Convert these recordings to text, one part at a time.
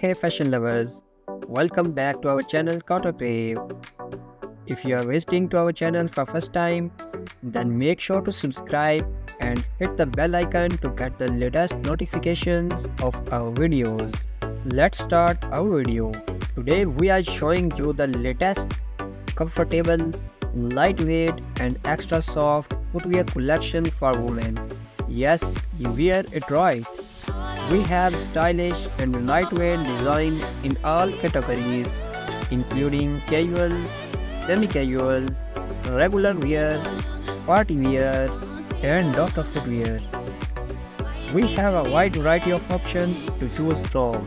Hey fashion lovers, welcome back to our channel Crave. If you are visiting to our channel for first time, then make sure to subscribe and hit the bell icon to get the latest notifications of our videos. Let's start our video. Today we are showing you the latest comfortable, lightweight and extra soft footwear collection for women. Yes, you wear it right. We have stylish and lightweight designs in all categories, including casuals, semi-casuals, regular wear, party wear, and doctor footwear. We have a wide variety of options to choose from,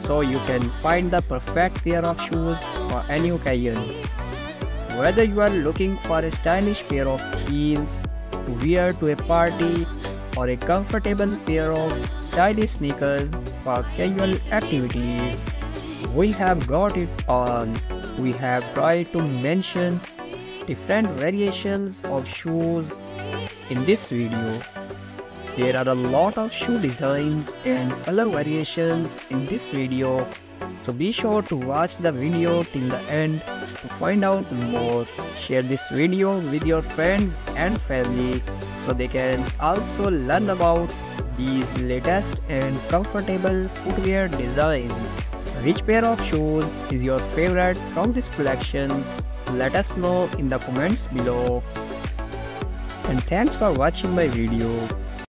so you can find the perfect pair of shoes for any occasion. Whether you are looking for a stylish pair of heels to wear to a party or a comfortable pair of stylish sneakers for casual activities. We have got it all. We have tried to mention different variations of shoes in this video. There are a lot of shoe designs and color variations in this video so be sure to watch the video till the end to find out more. Share this video with your friends and family so they can also learn about these latest and comfortable footwear designs. Which pair of shoes is your favorite from this collection? Let us know in the comments below. And thanks for watching my video.